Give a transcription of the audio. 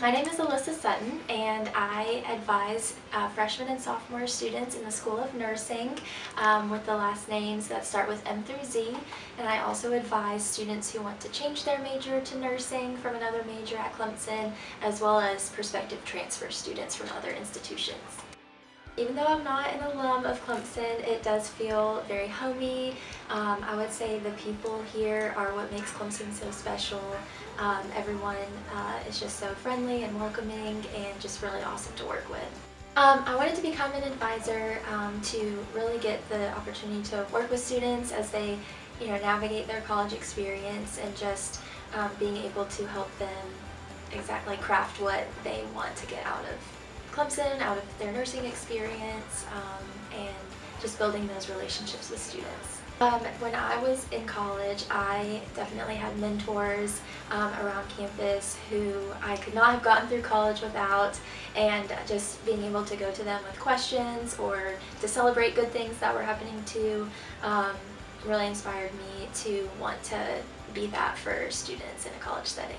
My name is Allysa Sutton and I advise uh, freshman and sophomore students in the School of Nursing um, with the last names that start with M through Z and I also advise students who want to change their major to nursing from another major at Clemson as well as prospective transfer students from other institutions. Even though I'm not an alum of Clemson, it does feel very homey. Um, I would say the people here are what makes Clemson so special. Um, everyone uh, is just so friendly and welcoming and just really awesome to work with. Um, I wanted to become an advisor um, to really get the opportunity to work with students as they you know, navigate their college experience and just um, being able to help them exactly craft what they want to get out of Clemson, out of their nursing experience, um, and just building those relationships with students. Um, when I was in college, I definitely had mentors um, around campus who I could not have gotten through college without, and just being able to go to them with questions or to celebrate good things that were happening to um, really inspired me to want to be that for students in a college setting.